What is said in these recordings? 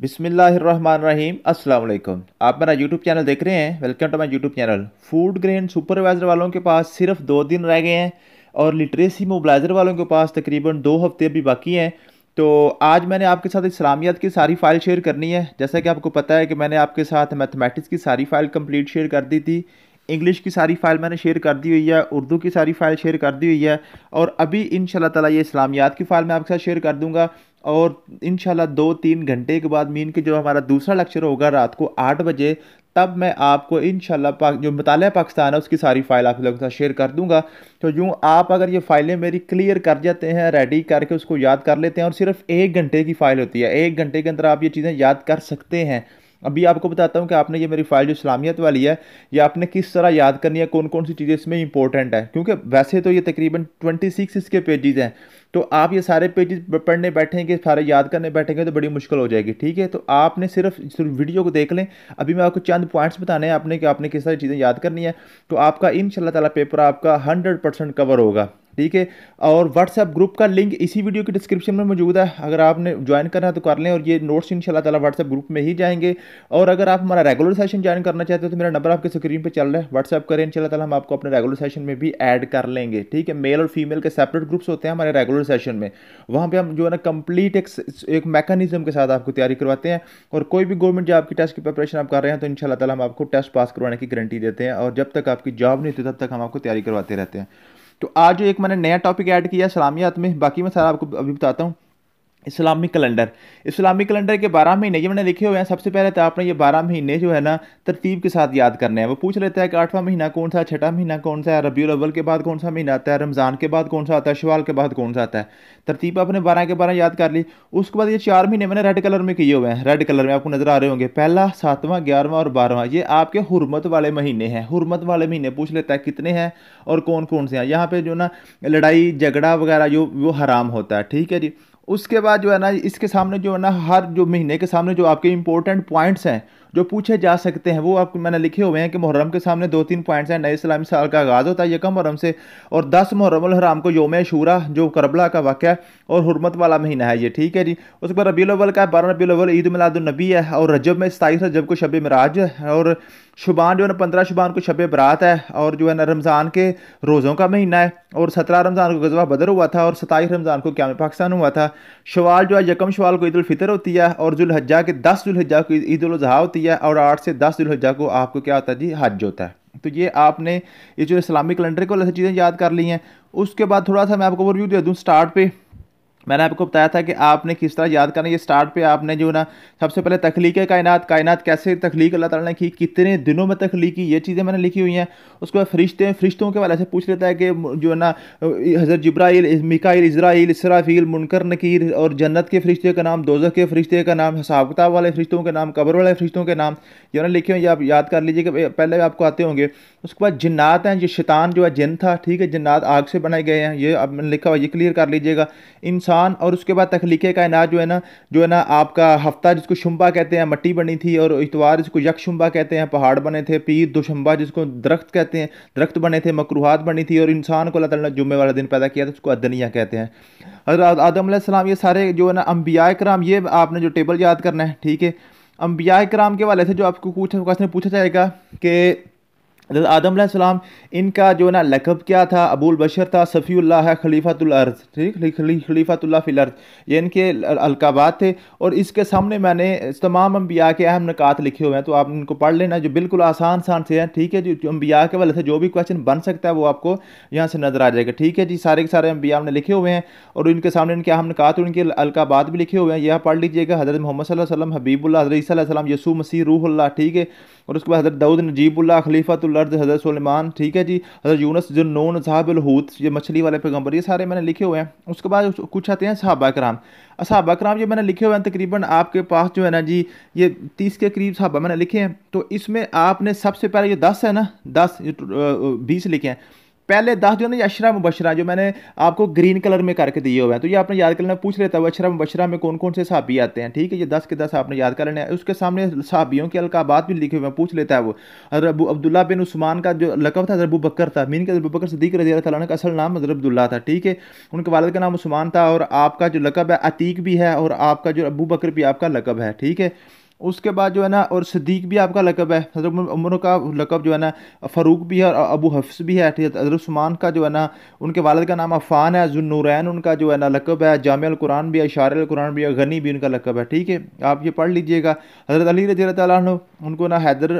बिसमीम अल्लाम आप मेरा यूट्यूब चैनल देख रहे हैं। Welcome to my YouTube channel food grain supervisor वालों के पास सिर्फ़ दो दिन रह गए हैं और लिटरेसी मोबलाइज़र वालों के पास तकरीबन दो हफ़्ते अभी बाकी हैं। तो आज मैंने आपके साथ इस्लामियत की सारी फ़ाइल शेयर करनी है। जैसा कि आपको पता है कि मैंने आपके साथ मैथमेटिक्स की सारी फ़ाइल कंप्लीट शेयर कर दी थी। इंग्लिश की सारी फ़ाइल मैंने शेयर कर दी हुई है, उर्दू की सारी फ़ाइल शेयर कर दी हुई है, और अभी इन ताला ये इस्लामियात की फ़ाइल मैं आपके साथ शेयर कर दूँगा, और इन दो तीन घंटे के बाद मीन के जो हमारा दूसरा लेक्चर होगा रात को आठ बजे, तब मैं आपको इन पाक जो मताल पाकिस्तान है, उसकी सारी फ़ाइल आप लोगों के साथ शेयर कर दूँगा। तो यूँ आप अगर ये फाइलें मेरी क्लियर कर जाते हैं रेडी करके उसको याद कर लेते हैं, और सिर्फ़ एक घंटे की फ़ाइल होती है, एक घंटे के अंदर आप ये चीज़ें याद कर सकते हैं। अभी आपको बताता हूँ कि आपने ये मेरी फ़ाइल जो इस्लामियत वाली है, ये आपने किस तरह याद करनी है कौन कौन सी चीज़ें इसमें इंपॉर्टेंट है? क्योंकि वैसे तो ये तकरीबन ट्वेंटी सिक्स इसके पेजेस हैं। तो आप ये सारे पेजेस पढ़ने बैठेंगे, सारे याद करने बैठेंगे तो बड़ी मुश्किल हो जाएगी, ठीक है? तो आपने सिर्फ़ सिर्फ़ वीडियो को देख लें। अभी मैं आपको चंद पॉइंट्स बताने हैं आपने कि आपने किस सारी चीज़ें याद करनी है। तो आपका इन ताला पेपर आपका हंड्रेड परसेंट कवर होगा। ठीक है। और व्हाट्सएप ग्रुप का लिंक इसी वीडियो के डिस्क्रिप्शन में मौजूद है। अगर आपने ज्वाइन करना है तो कर लें और ये नोट्स इन ताला व्हाट्सएप ग्रुप में ही जाएँगे। और अगर आप हमारा रेगुलर सेशन ज्वाइन करना चाहते हो तो मेरा नंबर आपके स्क्रीन पर चल रहा है। व्हाट्सएप करें इन ताला, हम आपको अपने रेगुलर सेशन में भी ऐड कर लेंगे। ठीक है मेल और फीमेल के सेपरेट ग्रुप्स होते हैं हमारे रेगुलर सेशन में। वहाँ पर हम जो है ना कंप्लीट एक एक मैकेनिज्म के साथ आपको तैयारी करवाते हैं। और कोई भी गवर्नमेंट जॉब की टेस्ट की प्रिपरेशन आप कर रहे हैं तो इन ताला हम आपको टेस्ट पास करवाने की गारंटी देते हैं। और जब तक आपकी जॉब नहीं होती, तब तक हम आपको तैयारी करवाते रहते हैं। तो आज जो एक मैंने नया टॉपिक ऐड किया सलामियात में, बाकी मैं सारा आपको अभी बताता हूँ। Islamic calendar. इस्लामिक कैलेंडर के बारह महीने, ये मैंने लिखे हुए हैं, सबसे पहले तो आपने ये बारह महीने जो है ना, तरतीब के साथ याद करने हैं। वो पूछ लेता है कि आठवां महीना कौन सा, छठा महीना कौन सा है रबी अव्वल के बाद कौन सा महीना आता है, रमज़ान के बाद कौन सा आता है, शवाल के बाद कौन सा आता है। तरतीब आपने बारह के बारह याद कर ली। उसके बाद ये चार महीने मैंने रेड कलर में किए हुए हैं। रेड कलर में आपको नज़र आ रहे होंगे, पहला, सातवां, ग्यारहवां और बारहवां, ये आपके हुरमत वाले महीने हैं। हुरमत वाले महीने पूछ लेता है कितने हैं और कौन कौन से हैं। यहाँ पर जो ना, लड़ाई, झगड़ा वगैरह जो वो हराम होता है। ठीक है जी? उसके बाद जो है ना, इसके सामने जो है ना, हर जो महीने के सामने जो आपके इंपॉर्टेंट पॉइंट्स हैं, जो पूछे जा सकते हैं, वो आपको मैंने लिखे हुए हैं कि मुहर्रम के सामने दो तीन पॉइंट्स हैं, नए इस्लामी साल का आगाज़ होता है यकम मुहर्रम से, और दस मुहर्रम हराम को योम शूरा, जो करबला का वाक़ है, और हरमत वाला महीना है ये, ठीक है जी? उसके बाद रबी अव्वल का बारह रबी अव्वल ईद मिलादुलनबी है, और रजब में सताईस रजब को शब मराज है, और शुबान जो है ना, पंद्रह शुबान को शब बरात है और जो है ना, रमज़ान के रोज़ों का महीना है और सत्रह रमज़ान को गजवा बदर हुआ था और सताईस रमज़ान को क्याम पाकिस्तान हुआ था। शवाल जो है, यकम शवाल को ईद फितर होती है और जुलहजा के दस जुलहजा को ईद उजहा होती है और आठ से दस जुलहजा को आपको क्या होता है जी, हज होता है। तो ये आपने ये जो इस्लामिक कैलेंडर को चीज़ें याद कर ली हैं। उसके बाद थोड़ा सा मैं आपको ओवरव्यू दे दूँ स्टार्ट पे। मैंने आपको बताया था कि आपने किस तरह याद करना ये स्टार्ट पे आपने जो ना, सबसे पहले तखलीक कायनात। कायनात कैसे तखलीक अल्लाह ताला ने की? कितने दिनों में तखलीक की? ये चीज़ें मैंने लिखी हुई हैं। उसके बाद फरिश्ते फरिश्तों के वाले से पूछ लेता है कि जो है ना, हज़रत जब्राइल, मिकाइल, इसराइल, इसराफील, मुनकर, नकीर और जन्नत के फरिश्ते का नाम दोजह के फरिश्ते का नाम, हिसाब किताब वाले फरिश्तों के नाम, कब्र वाले फरिश्तों के नाम जो मैंने लिखे हुए आप याद कर लीजिए कि पहले आपको आते होंगे। उसके बाद जन्नात हैं ये शैतान जो है, जिन था, ठीक है, जन्नात आग से बनाए गए हैं। ये अब मैंने लिखा हुआ ये क्लियर कर लीजिएगा। इंसान और उसके बाद तखलीक कायनात जो है ना, जो है ना आपका हफ़्ता जिसको शुम्बा कहते हैं, मट्टी बनी थी और इतवार जिसको यकशुम्बा कहते हैं, पहाड़ बने थे, पीर दुशंबा जिसको दरख्त कहते हैं, दरख्त बने थे, मकरूहत बनी थी और इंसान को अल्लाह ताला ने जुम्मे वाला दिन पैदा किया था उसको अदनिया कहते हैं। हज़रत आदम ये सारे जो है ना अम्बिया कराम, ये आपने जो टेबल याद करना है, ठीक है? अम्बिया कराम के वाले से जो आपको पूछा पूछा जाएगा कि आदम सलाम, इनका जो ना लकब क्या था? अबूल बशर था सफ़ील्ला है खलीफातुल्लार्ज़ ठीक? खलीफातुल्ला फ़िलर्ज़ ये इनके अलकाबात थे। और इसके सामने मैंने तमाम अम्बिया के अहम नकात लिखे हुए हैं तो आप इनको पढ़ लेना, जो बिल्कुल आसान सान से हैं, ठीक है जो? अम्बिया के वाले से जो भी क्वेश्चन बन सकता है, वो आपको यहाँ से नज़र आ जाएगा, ठीक है जी? सारे के सारे अम्बिया हमने लिखे हुए हैं, और इनके सामने इनके अहम नकात और इनके अलकाबात भी लिखे हुए हैं। यह पढ़ लीजिएगा, हज़रत मोहम्मद वसल्लम हबीबुल्ला हज़रत यसू मसीह रूह ठीक है? और उसके बाद हज़रत दाऊद नजीबुल्ला खलीफातुल्लर्द हज़रत सलेमान, ठीक है जी? हज़रत यूनस, जो नोन साहबलहूत ये मछली वाले पैगंबर ये सारे मैंने लिखे हुए हैं। उसके बाद कुछ आते हैं सहाबा कराम। सहाबा कराम ये मैंने लिखे हुए हैं, तकरीबन आपके पास जो है ना जी, ये तीस के करीब सहाबा मैंने लिखे हैं। तो इसमें आपने सबसे पहले ये दस है ना, दस बीस लिखे हैं। पहले दस जो है ना अशरा मुबशरा, जो मैंने आपको ग्रीन कलर में करके दिए हुए हैं तो ये आपने याद कर लेना, पूछ लेता है अशरा मुबशरा में कौन कौन से साहबी आते हैं, ठीक है? ये दस के दस आपने याद कर लेना है। उसके सामने साहबियों के अलकाबात भी लिखे हुए हैं, पूछ लेता है वो। अबू अब्दुल्ला बिन उस्मान का जो लकब था अबू बकर था, मीन के अबू बकर सदीक रज़ी अल्लाह का असल नाम हजर अब्दुल्ला था, ठीक है? उनके वालद का नाम उस्मान था और आपका जो लकब है, अतीक भी है और आपका जो अबू बकर भी आपका लकब है, ठीक है? उसके बाद जो है ना, और सदीक भी आपका लकब है। हज़रत उम्र का लकब जो है ना, फ़रूक भी है और अबू हफ्स भी है। हज़रत उस्मान का जो है ना, उनके वालद का नाम अफ़ान है, जुन्नूरैन उनका जो है ना लकब है। जाम कुरान भी है, इशार कुरान भी है, गनी भी उनका लकब है। ठीक है, आप ये पढ़ लीजिएगा। हज़रत अली रज़ी तु उनको ना हैदर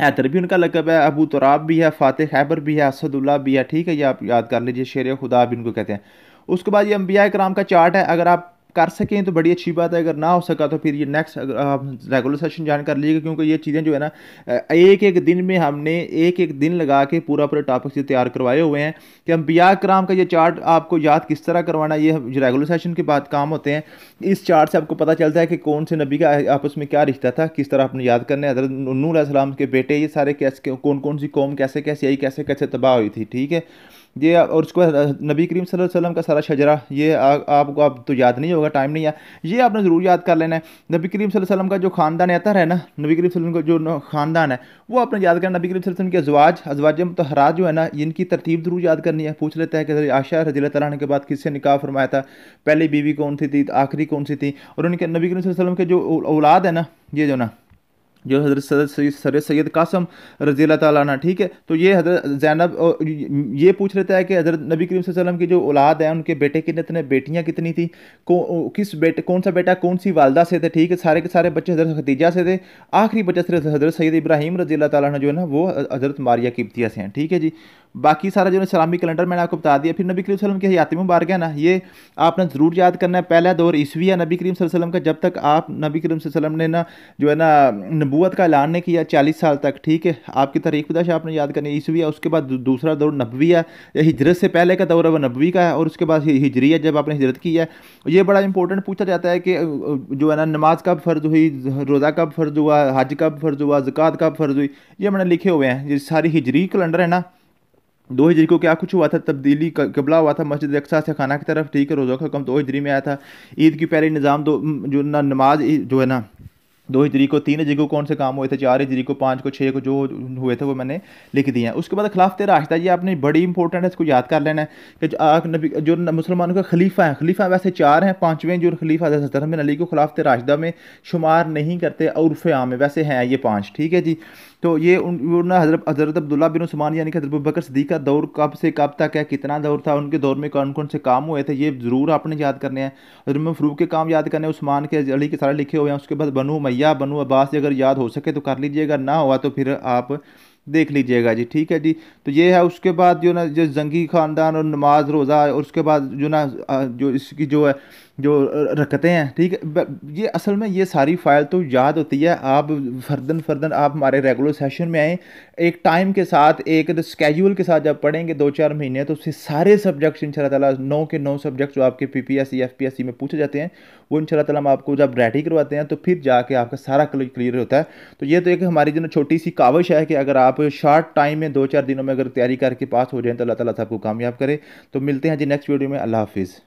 हैदर भी उनका लकब है। अबू तुराब भी है, फ़ातह खैबर भी है, असदुल्ला भी है। ठीक है, ये आप याद कर लीजिए, शेर खुदा भी उनको कहते हैं। उसके बाद ये अम्बिया कराम का चार्ट है। अगर आप कर सकें तो बड़ी अच्छी बात है, अगर ना हो सका तो फिर ये नेक्स्ट आप रेगुलर सेशन ज्वाइन कर लीजिएगा, क्योंकि ये चीज़ें जो है ना एक एक दिन में हमने एक एक दिन लगा के पूरा पूरा टॉपिक से तैयार करवाए हुए हैं कि हम बिया कराम का ये चार्ट आपको याद किस तरह करवाना ये रेगुलर सेशन के बाद काम होते हैं। इस चार्ट से आपको पता चलता है कि कौन से नबी का आपस में क्या रिश्ता था, किस तरह आपने याद करना है। हज़रत नूर के बेटे, ये सारे कैसे कौन कौन सी कौम कैसे कैसे आई कैसे कैसे तबाह हुई थी, ठीक है? ये और उसको नबी करीम वसल्लम का सारा शजरा, ये आपको आप तो याद नहीं होगा टाइम नहीं है। ये आपने ज़रूर याद कर लेना है। नबी करीम वसल्लम का जो ख़ानदान आता है ना, नबी करीम वसल्लम का जो ख़ानदान है, वो आपने याद करना नबी करीम वसल्लम के अजवाज अजवाज मतहरात जो है ना, इनकी तरतीब ज़रूर याद करनी है। पूछ लेते हैं कि आशा रजील तला के बाद किससे निकाह फरमाया था? पहली बीवी कौन सी थी? आखिरी कौन सी थी? और उनके, नबी करीम वसल्लम के जो औलाद है ना, ये जो ना जो हज़रत सर सैद कासम रज़ी ताना ठीक है? तो ये हज़रत जैनब ये पूछ लेता है कि हज़रत नबी करीम वसल्लम की जो औलाद है उनके बेटे कितने इतने बेटियाँ कितनी थी? को, किस बेटे कौन सा बेटा कौन सी वालदा से थे ठीक है? सारे के सारे बच्चे हज़रत खतीजा से थे। आखिरी बच्चा हज़रत सैद इब्राहिम रज़ी ताना जो है ना वो हज़रत मारिया किबतिया से हैं ठीक है जी? बाकी सारा जो है सलामी कैलेंडर मैंने आपको बता दिया, फिर नबी करीम वसल्लम की हयाती मुबारक है ना, ये आपने ज़रूर याद करना है, पहला दौर ईसवी है नबी करीम वसल्लम का, जब तक आप नबी करीम वसल्लम ने ना, जो है ना नबूत का ऐलान नहीं किया, चालीस साल तक, ठीक है, आपकी तारीख पदाश आपने याद करनी ईस्वी है, उसके बाद दूसरा दौर नबवी है, या हिजरत से पहले का दौर है वह नबवी का है, और उसके बाद हिजरी है, जब आपने हिजरत की है ये बड़ा इंपॉर्टेंट पूछा जाता है कि जो है ना, नमाज़ कब फ़र्ज़ हुई, रोज़ा कब फ़र्ज़ हुआ, हज कब फ़र्ज़ हुआ, ज़क़़त कब फ़र्ज़ हुई, ये मैंने लिखे हुए हैं, ये सारी हिजरी कैलेंडर है ना दो हिजरी को क्या कुछ हुआ था? तब्दीली कबला हुआ था मस्जिद अक्सा से खाना की तरफ़। ठीक है, रोज़ा का कम दो हिजरी में आया था। ईद की पहले निज़ाम दो जो ना नमाज़ जो है ना दो हिजरी को तीन हिजरी को कौन से काम हुए थे? चार हिजरी को पाँच को छः को, जो हुए थे वो मैंने लिख दिए हैं। उसके बाद खिलाफत राशदा ये आपने बड़ी इंपॉर्टेंट है, इसको याद कर लेना है कि नबी, जो मुसलमानों का खलीफा है, खलीफा वैसे चार हैं, पाँचवें जो खलीफा हज़रत अली को खिलाफत राशदा में शुमार नहीं करते और उर्फ़ आम वैसे हैं ये पाँच। ठीक है जी? तो ये उन हज़रत, हज़रत अब्दुल्ला बिन उस्मान, यानी कि हज़रत बकर सदी का दौर कब से कब तक है, कितना दौर था, उनके दौर में कौन कौन से काम हुए थे, ये ज़रूर आपने याद करने हैं। हज़रत फ़रूक के काम याद करने उस्मान के अली के सारे लिखे हुए हैं, उसके बाद बनू मैया बनू अब्बास अगर याद हो सके तो कर लीजिएगा ना हुआ तो फिर आप देख लीजिएगा जी, ठीक है जी। तो ये है, उसके बाद जो ना, जो जंगी ख़ानदान और नमाज़ रोज़ा, और उसके बाद जो ना जो इसकी जो है जो रखते हैं, ठीक है? ये असल में ये सारी फ़ाइल तो याद होती है। आप फर्दन फर्दन आप हमारे रेगुलर सेशन में आएँ। एक टाइम के साथ, एक स्केड्यूल के साथ जब पढ़ेंगे दो चार महीने तो उससे सारे सब्जेक्ट्स इन ताला, नौ के नौ सब्जेक्ट्स जो आपके P P S C F P S C में पूछे जाते हैं, वो इन ताला हम आपको जब रेडी करवाते हैं तो फिर जाके आपका सारा क्लियर होता है। तो ये तो एक हमारी जो छोटी सी काविश है कि अगर आप शॉर्ट टाइम में दो चार दिनों में अगर तैयारी करके पास हो जाए तो अल्लाह ताला आपको कामयाब करे। तो मिलते हैं जी नेक्स्ट वीडियो में। अल्लाह हाफिज़।